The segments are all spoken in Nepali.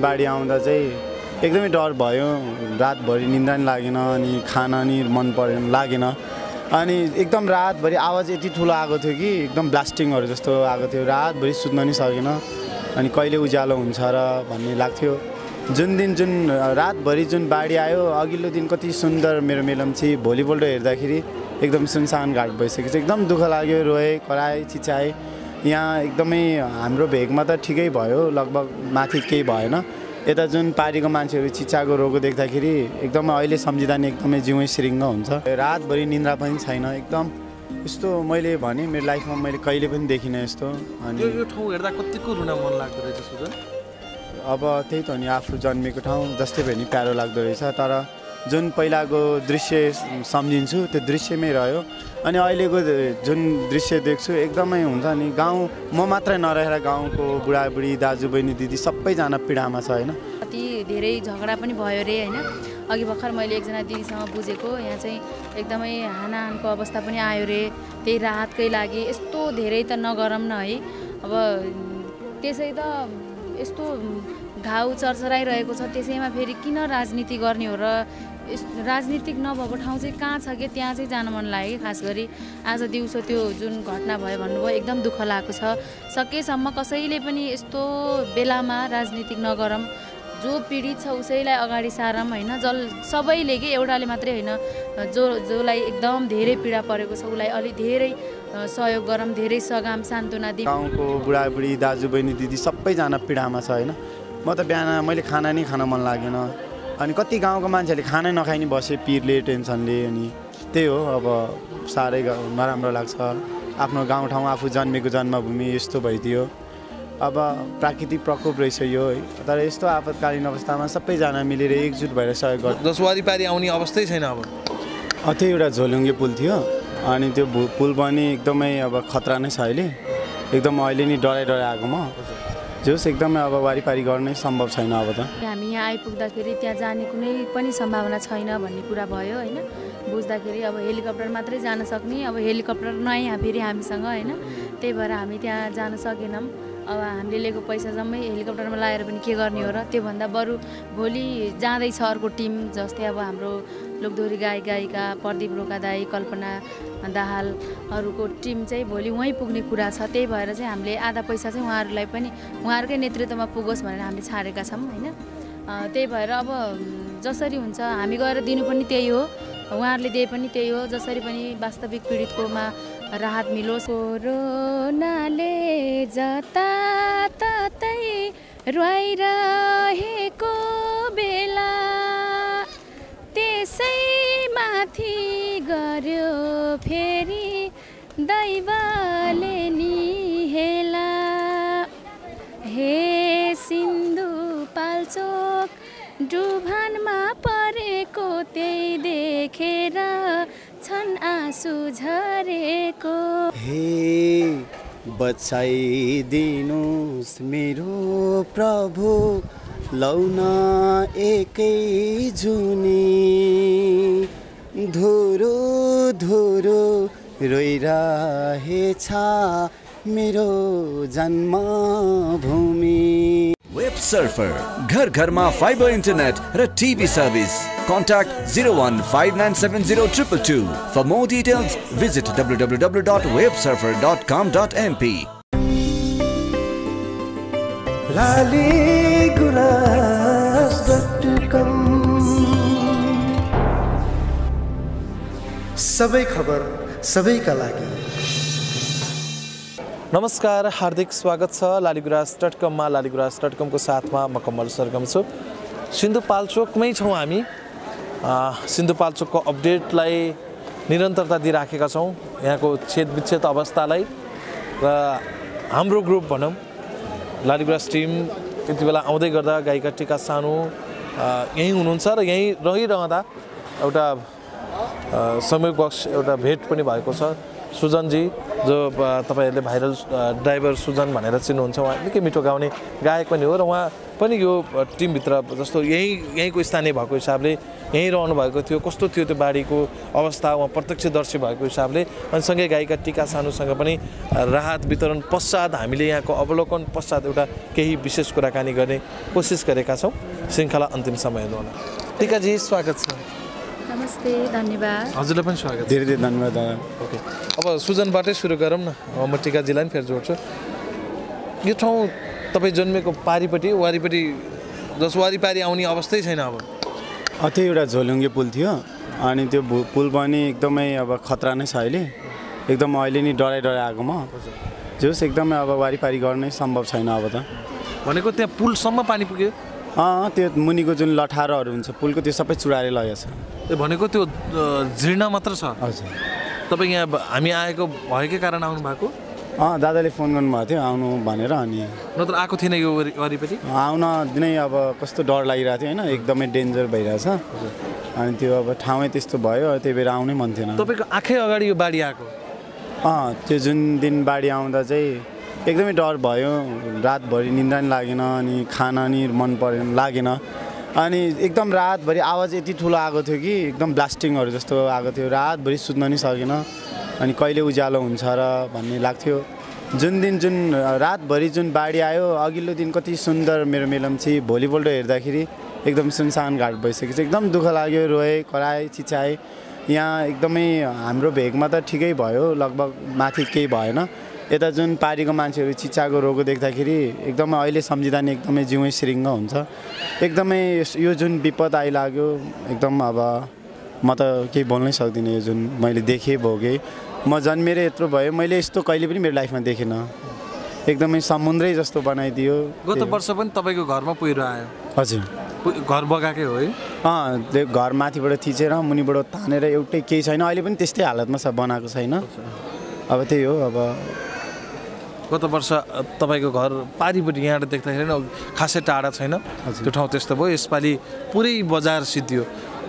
बाढी आउँदा चाहिँ एकदमै डर भयो। रातभरि निन्द्रा नि लागेन अनि खाना नि मन परेन लागेन। अनि एकदम रातभरि आवाज यति ठुलो आएको थियो कि एकदम ब्लास्टिङहरू जस्तो आएको थियो। रातभरि सुत्न नि सकेन अनि कहिले उज्यालो हुन्छ र भन्ने लाग्थ्यो। जुन दिन जुन रातभरि जुन बाढी आयो अघिल्लो दिन कति सुन्दर मेरो मेलम्ची भोलिपल्ट हेर्दाखेरि एकदम सुनसान घाट भइसकेको एकदम दुःख लाग्यो रोएँ कराएँ चिचाएँ यहाँ एकदमै हाम्रो भेगमा त ठिकै भयो लगभग माथि केही भएन। यता जुन पारीको मान्छेहरू चिच्चाएको रोगो देख्दाखेरि एकदमै अहिले सम्झिँदा नि एकदमै जिउै सिरिङ्ग हुन्छ। रातभरि निन्द्रा पनि छैन एकदम यस्तो मैले भने मेरो लाइफमा मैले कहिले पनि देखिनँ यस्तो अनि यो यो ठाउँ हेर्दा कतिको रुन मन लाग्दो रहेछ सुजन? अब त्यही त हो नि आफू जन्मेको ठाउँ जस्तै भए नि प्यारो लाग्दो रहेछ तर जुन पहिलाको दृश्य सम्झिन्छु त्यो दृश्यमै रह्यो। अनि अहिलेको जुन दृश्य देख्छु एकदमै हुन्छ नि गाउँ म मात्रै नरहेर गाउँको बुढाबुढी दाजुबहिनी दिदी सबैजना पीडामा छ होइन? कति धेरै झगडा पनि भयो अरे होइन? अघि भर्खर मैले एकजना दिदीसँग बुझेको यहाँ चाहिँ एकदमै हानाहानको अवस्था पनि आयो रे। त्यही राहतकै लागि यस्तो धेरै त नगरौँ न है? अब त्यसै त यस्तो घाउ चर्चराइरहेको छ त्यसैमा फेरि किन राजनीति गर्ने हो र राजनीतिक नभएको ठाउँ चाहिँ कहाँ छ कि त्यहाँ चाहिँ जान मन लाग्यो खास गरी आज दिउँसो त्यो जुन घटना भयो भन्नुभयो एकदम दुःख लागेको छ। सकेसम्म कसैले पनि यस्तो बेलामा राजनीतिक नगरौँ जो पीडित छ उसैलाई अगाडि सारौँ होइन? जल सबैले कि एउटाले मात्रै होइन? जो जसलाई एकदम धेरै पीडा परेको छ उसलाई अलिक धेरै सहयोग गरौँ धेरै सघाम सान्त्वना दिउँ गाउँको बुढाबुढी दाजुबहिनी दिदी सबैजना पीडामा छ होइन? म त बिहान मैले खाना नै खान मन लागेन। अनि कति गाउँको मान्छेहरूले खानै नखाइ नि बसे पिरले टेन्सनले अनि त्यही हो अब साह्रै नराम्रो लाग्छ। आफ्नो गाउँठाउँ आफू जन्मेको जन्मभूमि यस्तो भइदियो। अब प्राकृतिक प्रकोप रहेछ यो है। तर यस्तो आपतकालीन अवस्थामा सबैजना मिलेर एकजुट भएर सहयोग गर्छ जस वारिपारि आउने अवस्थै छैन अब। त्यो एउटा झोलुङ्गे पुल थियो। अनि त्यो पुल पनि एकदमै अब खतरा नै छ अहिले। एकदम अहिले नि डराइ डराइ आएको म। जोस् एकदमै अब वारिपारि गर्नै सम्भव छैन अब त। हामी यहाँ आइपुग्दाखेरि त्यहाँ जाने कुनै पनि सम्भावना छैन भन्ने कुरा भयो होइन? बुझ्दाखेरि अब हेलिकप्टर मात्रै जान सक्ने अब हेलिकप्टर नै यहाँ फेरि हामीसँग होइन? त्यही भएर हामी त्यहाँ जान सकेनौँ। अब हामीले लिएको पैसा जम्मै हेलिकप्टरमा लगाएर पनि के गर्ने हो र त्योभन्दा बरु भोलि जाँदैछ अर्को टिम जस्तै अब हाम्रो लोकदोरी गायक गायिका प्रदीप रोका दाई कल्पना दाहालहरूको टिम चाहिँ भोलि वहीँ पुग्ने कुरा छ। त्यही भएर चाहिँ हामीले आधा पैसा चाहिँ उहाँहरूलाई पनि उहाँहरूकै नेतृत्वमा पुगोस् भनेर हामीले छाडेका छौँ होइन? त्यही भएर अब जसरी हुन्छ हामी गएर दिनु पनि त्यही हो। उहाँहरूले दिए पनि त्यही हो। जसरी पनि वास्तविक पीडितकोमा राहत मिलोस् कोरोनाले जताततै रुवाइरहेको बेला। त्यसै माथि गर्यो फेरि दैवले नि हेला हे सिन्धु पाल्चोक डुभानमा परेको त्यही देखेर छन् आँसु झरेको। हे बचाइदिनुहोस् मेरो प्रभु लौन एकै जुनी धुरो धुरो रोइरहेछ मेरो जन्मभूमि। સર્ફર ઘર ઘરમાં ફાઈબર ઇન્ટરનેટ અને TV service contact 015970222 for more details visit www.websurfer.com.mp laligalas.com सबै खबर सबैका लागि नमस्कार हार्दिक स्वागत छ लालीगुराँस डट कममा लालीगुराँस डट कमको साथमा म कमल सरगम छु। सिन्धुपाल्चोकमै छौँ हामी। सिन्धुपाल्चोकको अपडेटलाई निरन्तरता दिइराखेका छौँ। यहाँको छेद विच्छेद अवस्थालाई र हाम्रो ग्रुप भनौँ। लालीगुराँस टिम त्यति बेला आउँदै गर्दा गायिका टिका सानो यहीँ हुनुहुन्छ र यहीँ रहिरहँदा एउटा अ, संयोगवश एउटा भेट पनि भएको छ। सुजनजी जो तपाईँहरूले भाइरल ड्राइभर सुजन भनेर चिन्नुहुन्छ उहाँ निकै मिठो गाउने गायक पनि हो र उहाँ पनि यो टिमभित्र जस्तो यहीँ यहीँको स्थानीय भएको हिसाबले यहीँ रहनु भएको थियो कस्तो थियो त्यो बाढीको अवस्था उहाँ प्रत्यक्षदर्शी भएको हिसाबले अनि सँगै गायिका टिका सानुसँग पनि राहत वितरण पश्चात हामीले यहाँको अवलोकन पश्चात एउटा केही विशेष कुराकानी गर्ने कोसिस गरेका छौँ। श्रृङ्खला अन्तिम समय हेर्नु होला। टिकाजी स्वागत छ। नमस्ते धन्यवाद। हजुरलाई पनि स्वागत धेरै धेरै धन्यवाद दादा। ओके। अब सुजनबाटै सुरु गरौँ न। अब म टिकाजीलाई पनि फेरि जोड्छु। यो ठाउँ तपाईँ जन्मेको पारिपट्टि वारिपट्टि जस वारिपारि आउने अवस्थै छैन अब। त्यो एउटा झोलुङ्गे पुल थियो। अनि त्यो भु- पुल पनि एकदमै अब खतरा नै छ अहिले। एकदम अहिले नि डराइ डराइ आएको म। जोस् एकदमै अब वारिपारि गर्नै सम्भव छैन अब त। भनेको त्यहाँ पुलसम्म पानी पुग्यो? अँ त्यो मुनिको जुन लठारोहरू हुन्छ पुलको त्यो सबै चुडाएर लगेको छ। त्यो भनेको त्यो अ, जीर्ण मात्र छ? हजुर। तपाईँ यहाँ हामी आएको भएकै कारण आउनु भएको? अँ दादाले फोन गर्नुभएको थियो आउनु भनेर अनि। नत्र आएको थिएन यो वरि- वरिपरि? आउन दिनै अब कस्तो डर लागिरहेको थियो होइन? एकदमै डेन्जर भइरहेछ अनि त्यो अब ठाउँै त्यस्तो भयो त्यही भएर आउनै मन थिएन। तपाईँको आँखै अगाडि यो बाढी आएको? अँ त्यो जुन दिन बाढी आउँदा चाहिँ एकदमै डर भयो। रातभरि निन्द्रा नि लागेन अनि खाना नि मन परेन लागेन। अनि एकदम रातभरि आवाज यति ठुलो आएको थियो कि एकदम ब्लास्टिङहरू जस्तो आएको थियो। रातभरि सुत्न नि सकेन। अनि कहिले उज्यालो हुन्छ र भन्ने लाग्थ्यो। जुन दिन जुन रातभरि जुन बाढी आयो अघिल्लो दिन कति सुन्दर मेरो मेलम्ची भोलिपल्ट हेर्दाखेरि एकदम सुनसान घाट भइसकेको छ एकदम दुःख लाग्यो रोएँ कराएँ चिचाएँ यहाँ एकदमै हाम्रो भेगमा त ठिकै भयो लगभग माथि केही भएन। यता जुन पारीको मान्छेहरू चिच्चाएको रोगो देख्दाखेरि एकदमै अहिले सम्झिँदा नि एकदमै जिउै सिरिङ्ग हुन्छ। एकदमै यो जुन विपद आइलाग्यो एकदम अब म त केही बोल्नै सक्दिनँ यो जुन मैले देखेँ भोगेँ। म जन्मेर यत्रो भयो मैले यस्तो कहिले पनि मेरो लाइफमा देखिनँ। एकदमै समुद्रै जस्तो बनाइदियो। गत वर्ष पनि तपाईँको घरमा पहिरो आयो। हजुर। घर बगाएकै हो है? अँ त्यो घर माथिबाट थिचेर मुनिबाट तानेर एउटै केही छैन। अहिले पनि त्यस्तै हालतमा छ बनाएको छैन। अब त्यही हो अब गत वर्ष तपाईँको घर पारिपट्टि यहाँबाट देख्दाखेरि न खासै टाढा छैन। त्यो ठाउँ त्यस्तो भयो। यसपालि पुरै बजार सिद्धियो।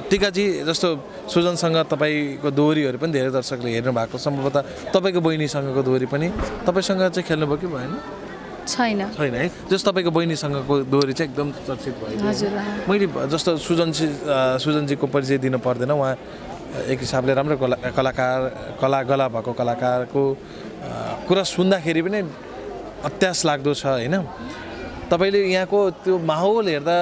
टिकाजी जस्तो सुजनसँग तपाईँको दोहोरीहरू पनि धेरै दर्शकले हेर्नु भएको सम्भवतः तपाईँको बहिनीसँगको दोहोरी पनि तपाईँसँग चाहिँ खेल्नुभयो कि भएन? छैन। छैन है? जस्तो तपाईँको बहिनीसँगको दोहोरी चाहिँ एकदम चर्चित भयो। मैले जस्तो सुजनजी सुजनजीको परिचय दिन पर्दैन। उहाँ एक हिसाबले राम्रो कला कलाकार कला गला भएको कलाकारको कुरा सुन्दाखेरि पनि अत्यास लाग्दो छ होइन? तपाईँले यहाँको त्यो माहौल हेर्दा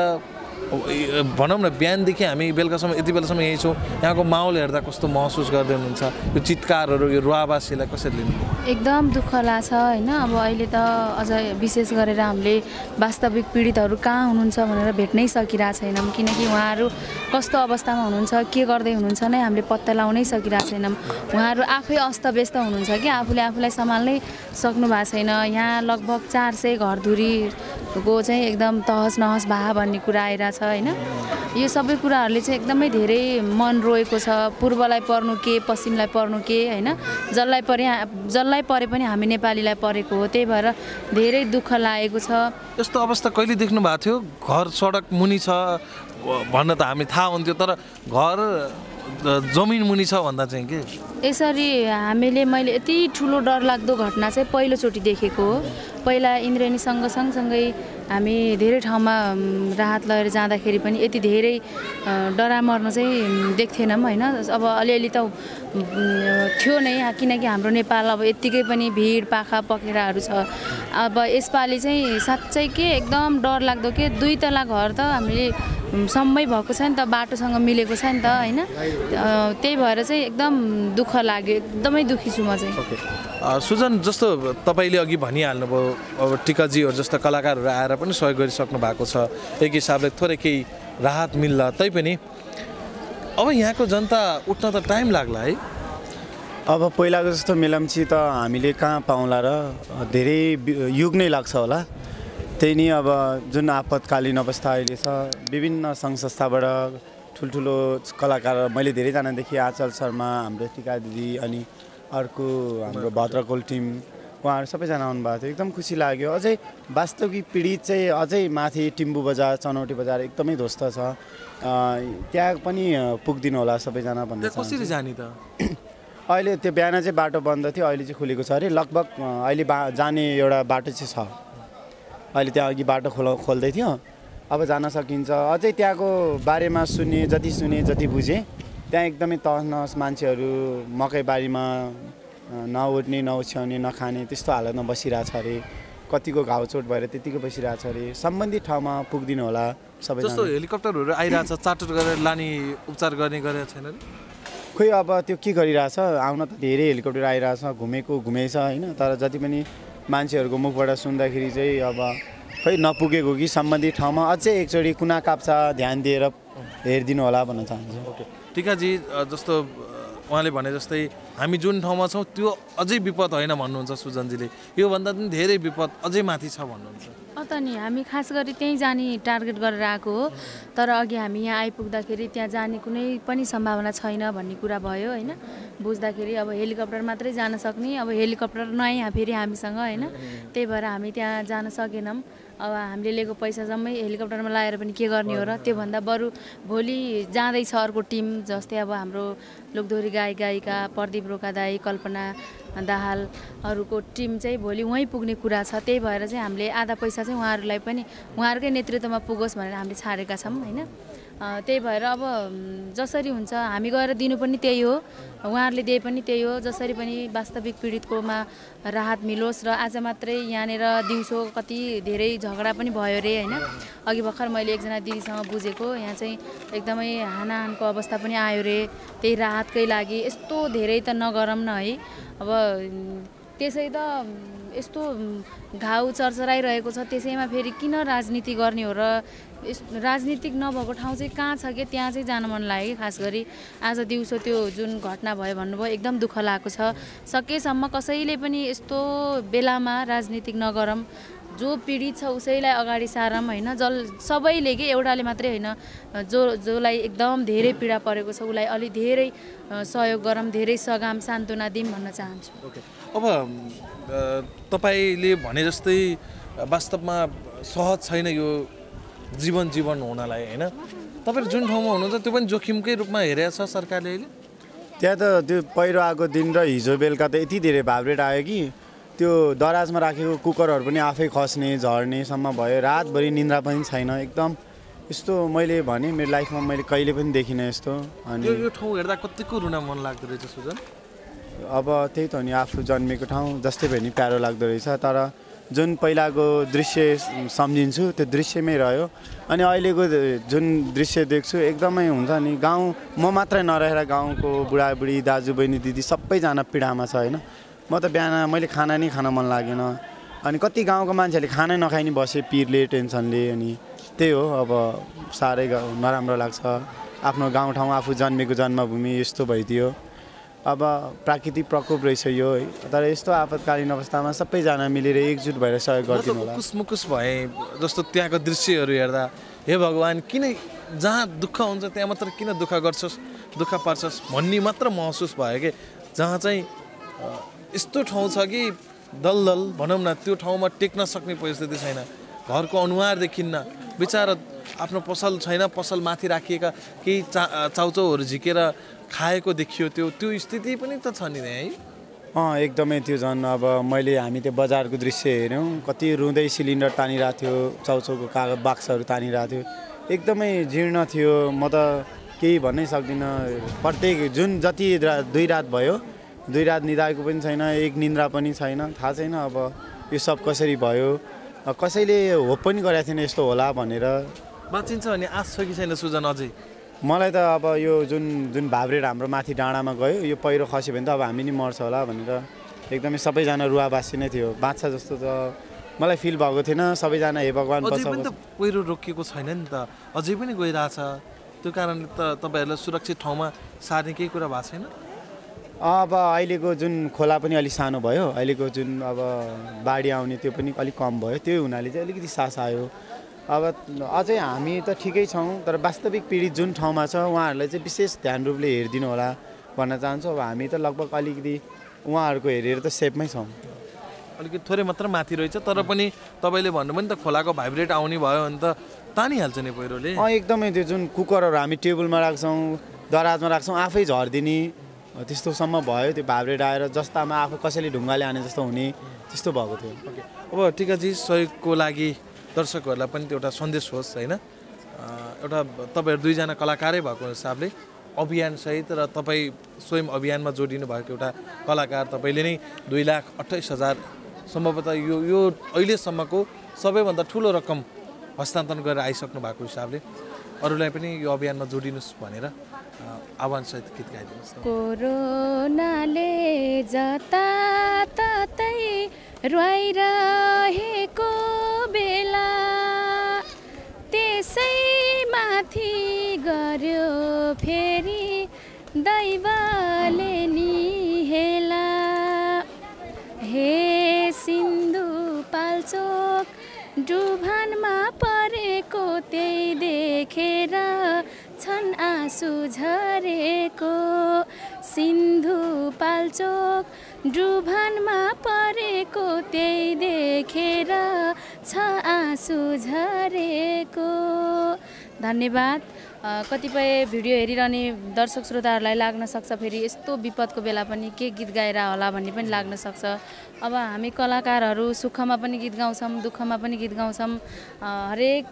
भनौँ न बिहानदेखि हामी बेलुकासम्म यति बेलासम्म यहीँ छौँ। यहाँको माहौल हेर्दा कस्तो महसुस गर्दै हुनुहुन्छ? यो चित्कारहरू यो रुवाबासीलाई कसरी लिनु एकदम दुःख लाग्छ होइन? अब अहिले त अझ विशेष गरेर हामीले वास्तविक पीडितहरू कहाँ हुनुहुन्छ भनेर भेट्नै सकिरहेको छैनौँ। किनकि उहाँहरू कस्तो अवस्थामा हुनुहुन्छ के गर्दै हुनुहुन्छ नै हामीले पत्ता लगाउनै सकिरहेको छैनौँ। उहाँहरू आफै अस्तव्यस्त हुनुहुन्छ कि? आफूले आफूलाई सम्हाल्नै सक्नु भएको छैन। यहाँ लगभग चार सय घरधुरीको चाहिँ एकदम तहस नहस भा भन्ने कुरा आइरहेछ होइन? यो सबै कुराहरूले चाहिँ एकदमै धेरै मन रोएको छ। पूर्वलाई पर्नु के पश्चिमलाई पर्नु के होइन? जसलाई परे जसलाई परे पनि हामी नेपालीलाई परेको हो। त्यही भएर धेरै दुःख लागेको छ। यस्तो अवस्था कहिले देख्नु भएको थियो? घर सडक मुनि छ भन्न त हामी थाहा हुन्थ्यो तर घर जमिन मुनि छ भन्दा चाहिँ के? यसरी हामीले मैले यति ठुलो डरलाग्दो घटना चाहिँ पहिलोचोटि देखेको हो। पहिला इन्द्रेणीसँग सँगसँगै हामी धेरै ठाउँमा उम्, राहत लगेर जाँदाखेरि पनि यति धेरै अ, डरामर्न चाहिँ देख्थेनौँ होइन। अब अलिअलि त थियो नै किनकि हाम्रो नेपाल अब यत्तिकै पनि भिड पाखा पखेराहरू छ। अब यसपालि चाहिँ साँच्चै के एकदम डरलाग्दो के दुई तला घर त हामीले सम्मै भएको छ नि त बाटोसँग मिलेको छ नि त होइन? त्यही भएर चाहिँ एकदम दुःख लाग्यो एकदमै दुःखी छु म चाहिँ। सुजन जस्तो तपाईँले अघि भनिहाल्नुभयो अब टिकाजीहरू जस्तो कलाकारहरू आएर पनि सहयोग गरिसक्नु भएको छ एक हिसाबले थोरै केही राहत मिल्ला तैपनि अब यहाँको जनता उठ्न त टाइम लाग्ला है? अब पहिलाको जस्तो मेलम्ची त हामीले कहाँ पाउँला र धेरै युग नै लाग्छ होला। त्यही नि अब जुन आपतकालीन अवस्था अहिले छ विभिन्न सङ्घ संस्थाबाट ठुल्ठुलो कलाकार मैले धेरैजना देखेँ आचल शर्मा हाम्रो टिका दिदी अनि अर्को हाम्रो भद्रकोल टिम उहाँहरू सबैजना आउनुभएको थियो। एकदम खुसी लाग्यो। अझै वास्तविक पीडित चाहिँ अझै माथि टिम्बु बजार चनौटी बजार एकदमै ध्वस्त छ। त्यहाँ पनि पुग्दिनु होला सबैजना त्यहाँ कसरी। जाने त? अहिले त्यो बिहान चाहिँ बाटो बन्द थियो अहिले चाहिँ खुलेको छ। अरे लगभग अहिले बा जाने एउटा बाटो चाहिँ छ। अहिले त्यहाँ अघि बाटो खोला खोल्दै थियो। अब जान सकिन्छ। अझै त्यहाँको बारेमा सुने जति सुने जति बुझेँ त्यहाँ एकदमै तहस नहस मान्छेहरू मकैबारीमा नउठ्ने नउछ्याउने नखाने त्यस्तो हालतमा बसिरहेछ अरे। कतिको घाउचोट भएर त्यतिको बसिरहेछ अरे। सम्बन्धित ठाउँमा पुगिदिनु होला जस्तो सबैजना हेलिकप्टरहरू आइरहेछ चार्टर गरेर लाने उपचार गर्ने गरेको छैन? खोइ अब त्यो के गरिरहेछ? आउन त धेरै हेलिकप्टर आइरहेछ घुमेको घुमेछ होइन? तर जति पनि मान्छेहरूको मुखबाट सुन्दाखेरि चाहिँ अब खोइ नपुगेको कि सम्बन्धित ठाउँमा अझै एकचोटि कुना काप्चा ध्यान दिएर हेरिदिनु होला भन्न चाहन्छु। ओके। टिकाजी जस्तो उहाँले भने जस्तै हामी जुन ठाउँमा छौँ त्यो अझै विपद होइन भन्नुहुन्छ सुजनजीले। योभन्दा पनि धेरै विपद अझै माथि छ भन्नुहुन्छ। अँ त नि हामी खास गरी त्यहीँ जाने टार्गेट गरेर आएको हो। तर अघि हामी यहाँ आइपुग्दाखेरि त्यहाँ जाने कुनै पनि सम्भावना छैन भन्ने कुरा भयो होइन? बुझ्दाखेरि अब हेलिकप्टर मात्रै जान सक्ने अब हेलिकप्टर नआइ फेरि हामीसँग होइन? त्यही भएर हामी त्यहाँ जान सकेनौँ। अब हामीले लिएको पैसा जम्मै हेलिकप्टरमा लगाएर पनि के गर्ने हो र त्योभन्दा बरु भोलि जाँदैछ अर्को टिम जस्तै अब हाम्रो लोकदोहोरी गायक गायिका प्रदीप रोका दाई कल्पना दाहालहरूको टिम चाहिँ भोलि वहीँ पुग्ने कुरा छ। त्यही भएर चाहिँ हामीले आधा पैसा चाहिँ उहाँहरूलाई पनि उहाँहरूकै नेतृत्वमा पुगोस् भनेर हामीले छाडेका छौँ होइन? त्यही भएर अब जसरी हुन्छ हामी गएर दिनु पनि त्यही हो। उहाँहरूले दिए पनि त्यही हो। जसरी पनि वास्तविक पीडितकोमा राहत मिलोस् र आज मात्रै यहाँनिर दिउँसो कति धेरै झगडा पनि भयो अरे होइन? अघि भर्खर मैले एकजना दिदीसँग बुझेको यहाँ चाहिँ एकदमै हानाहानको अवस्था पनि आयो अरे त्यही राहतकै लागि यस्तो धेरै त नगरौँ न है। अब त्यसै त यस्तो घाउ चरचराइरहेको छ त्यसैमा फेरि किन राजनीति गर्ने हो र राजनीतिक नभएको ठाउँ चाहिँ कहाँ छ कि? त्यहाँ चाहिँ जान मन लाग्यो। कि खास गरी आज दिउँसो त्यो जुन घटना भयो भन्नुभयो एकदम दुःख लागेको छ। सकेसम्म कसैले पनि यस्तो बेलामा राजनीतिक नगरौँ जो पीडित छ उसैलाई अगाडि सारौँ होइन? जल सबैले कि? एउटाले मात्रै होइन। जो जसलाई एकदम धेरै पीडा परेको छ उसलाई अलिक धेरै सहयोग गरौँ धेरै सघाम सान्त्वना दिउँ भन्न चाहन्छु। ओके। अब तपाईँले भने जस्तै वास्तवमा सहज छैन यो जीवन जीवन हुनलाई होइन? तपाईँहरू जुन ठाउँमा हुनुहुन्छ त्यो पनि जोखिमकै रूपमा हेरेको छ सरकारले अहिले? त्यहाँ त त्यो पहिरो आएको दिन र हिजो बेलुका त यति धेरै भाइब्रेट आयो कि त्यो दराजमा राखेको कुकरहरू पनि आफै खस्ने झर्नेसम्म भयो। रातभरि निन्द्रा पनि छैन एकदम। यस्तो मैले भने मेरो लाइफमा मैले कहिले पनि देखिनँ यस्तो अनि यो यो ठाउँ हेर्दा कतिको रुन मन लाग्दो रहेछ सुजन? अब त्यही त हो नि आफू जन्मेको ठाउँ जस्तै भए नि प्यारो लाग्दो रहेछ तर जुन पहिलाको दृश्य सम्झिन्छु त्यो दृश्यमै रह्यो। अनि अहिलेको जुन दृश्य देख्छु एकदमै हुन्छ नि गाउँ म मात्रै नरहेर गाउँको बुढाबुढी दाजुबहिनी दिदी सबैजना पीडामा छ होइन? म त बिहान मैले खाना नै खान मन लागेन। अनि कति गाउँको मान्छेहरूले खानै नखाइ बसे पिरले टेन्सनले अनि त्यही हो अब साह्रै नराम्रो लाग्छ। आफ्नो गाउँठाउँ आफू जन्मेको जन्मभूमि यस्तो भइदियो। अब प्राकृतिक प्रकोप रहेछ यो है। तर यस्तो आपतकालीन अवस्थामा सबैजना मिलेर एकजुट भएर सहयोग गरिदिनु होला। मुकुस मुकुस भएँ जस्तो त्यहाँको दृश्यहरू हेर्दा हे भगवान् किन जहाँ दुःख हुन्छ त्यहाँ मात्र किन दुःख गर्छस् दुःख पार्छस् भन्ने मात्र महसुस भयो कि? जहाँ चाहिँ यस्तो ठाउँ छ कि दलदल भनौँ न त्यो ठाउँमा टेक्न सक्ने परिस्थिति छैन। घरको अनुहार देखिन्न बिचरा आफ्नो पसल छैन पसल माथि राखिएका केही चा चाउचाउहरू झिकेर खाएको देखियो त्यो त्यो स्थिति पनि त छ नि है? अँ एकदमै त्यो झन् अब मैले हामी त्यो बजारको दृश्य हेऱ्यौँ कति रुँदै सिलिन्डर तानिरहेको थियो चाउचाउको कागज बाक्सहरू तानिरहेको थियो एकदमै जीर्ण थियो म त केही भन्नै सक्दिनँ प्रत्येक जुन जति रा दुई रात भयो दुई रात निदाएको पनि छैन एक निन्द्रा पनि छैन थाहा छैन अब यो सब कसरी भयो कसैले होप पनि गरेको थिएन यस्तो होला भनेर। बाँचिन्छ भने आश छ कि छैन सुजन अझै? मलाई त अब यो जुन जुन भाब्रेड हाम्रो माथि डाँडामा गयो यो पहिरो खस्यो भने त अब हामी नि मर्छ होला भनेर एकदमै सबैजना रुवाबासी नै थियो। बाँच्छ जस्तो त मलाई फिल भएको थिएन। सबैजना हे भगवान् पहिरो रोकिएको छैन नि त। अझै पनि गइरहेछ। त्यो कारणले त तपाईँहरूलाई सुरक्षित ठाउँमा सार्ने केही कुरा भएको छैन? अब अहिलेको जुन खोला पनि अलिक सानो भयो। अहिलेको जुन अब बाढी आउने त्यो पनि अलिक कम भयो। त्यो हुनाले चाहिँ अलिकति सास आयो। अब अझै हामी त ठिकै छौँ तर वास्तविक पीडित जुन ठाउँमा छ उहाँहरूलाई चाहिँ विशेष ध्यान रूपले हेरिदिनु होला भन्न चाहन्छु। अब हामी त लगभग अलिकति उहाँहरूको हेरेर त सेफमै छौँ। अलिकति थोरै मात्र माथि रहेछ तर पनि तपाईँले भन्नुभयो नि त खोलाको भाइब्रेट आउने भयो भने त तानिहाल्छ नि पहिरोले। अँ एकदमै त्यो जुन कुकरहरू हामी टेबलमा राख्छौँ दराजमा राख्छौँ आफै झरिदिने त्यस्तोसम्म भयो त्यो भाइब्रेट आएर जस्तामा आफू कसैले ढुङ्गाले हाने जस्तो हुने त्यस्तो भएको थियो। अब टिकाजी सहयोगको लागि दर्शकहरूलाई पनि त्यो एउटा सन्देश होस् होइन? एउटा तपाईँहरू दुईजना कलाकारै भएको हिसाबले अभियानसहित र तपाईँ स्वयं अभियानमा जोडिनु भएको एउटा कलाकार तपाईँले नै दुई लाख अठाइस हजार सम्भवतः यो यो अहिलेसम्मको सबैभन्दा ठुलो रकम हस्तान्तरण गरेर आइसक्नु भएको हिसाबले अरूलाई पनि यो अभियानमा जोडिनुहोस् भनेर आह्वानसहित गीत गाइदिनुहोस् कोरोनाले जताततै रुवाइरहेको माथि गर्यो फेरि दैवले नि हेला हे सिन्धु पाल्चोक डुभानमा परेको त्यही देखेर छन् आँसु झरेको। सिन्धु पाल्चोक डुभानमा परेको त्यही देखेर छ आँसु झरेको। धन्यवाद। कतिपय भिडियो हेरिरहने दर्शक श्रोताहरूलाई लाग्न सक्छ फेरि यस्तो विपदको बेला पनि के गीत गाएर होला भन्ने पनि लाग्न सक्छ। अब हामी कलाकारहरू सुखमा पनि गीत गाउँछौँ दुःखमा पनि गीत गाउँछौँ। हरेक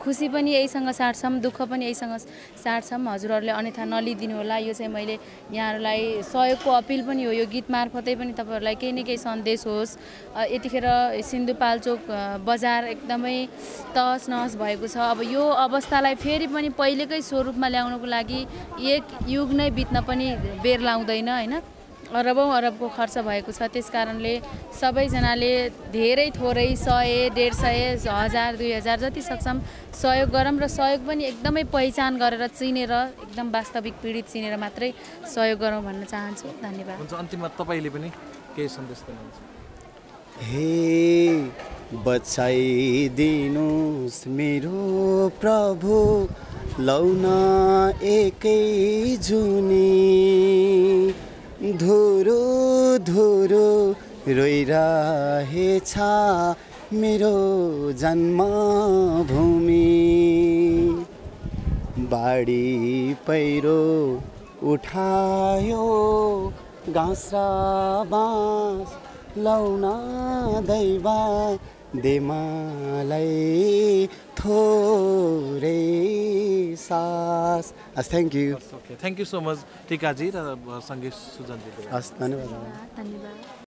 खुसी पनि यहीसँग साट्छौँ दुःख पनि यहीसँग साट्छौँ हजुरहरूले अन्यथा नलिदिनु होला। यो चाहिँ मैले यहाँहरूलाई सहयोगको अपिल पनि हो। यो गीत मार्फतै पनि तपाईँहरूलाई केही न केही सन्देश होस्। यतिखेर सिन्धुपाल्चोक बजार एकदमै तहस नहस भएको छ। अब यो अवस्थालाई फेरि पनि पहिलेकै स्वरूपमा ल्याउनको लागि एक युग नै बित्न पनि बेर लाउँदैन होइन? अरबौँ अरबको खर्च भएको छ। त्यस कारणले सबैजनाले धेरै थोरै सय डेढ सय हजार दुई हजार जति सक्छौँ सहयोग गरौँ र सहयोग पनि एकदमै पहिचान गरेर चिनेर एकदम वास्तविक पीडित चिनेर मात्रै सहयोग गरौँ भन्न चाहन्छु। धन्यवाद। हुन्छ अन्तिममा तपाईँले पनि केही सन्देश दिनुहुन्छ। हे बचाइदिनुहोस् मेरो प्रभु लौन एकै जुनी धुरो धुरो रोइरहेछ मेरो जन्मभूमि बाढी पहिरो उठायो घाँस र बाँस लाउन दैवा देमालाई थोरै सास। हस् thank you okay thank you so much टिकाजी र सङ्गीत सुजनजी हस् धन्यवाद। धन्यवाद।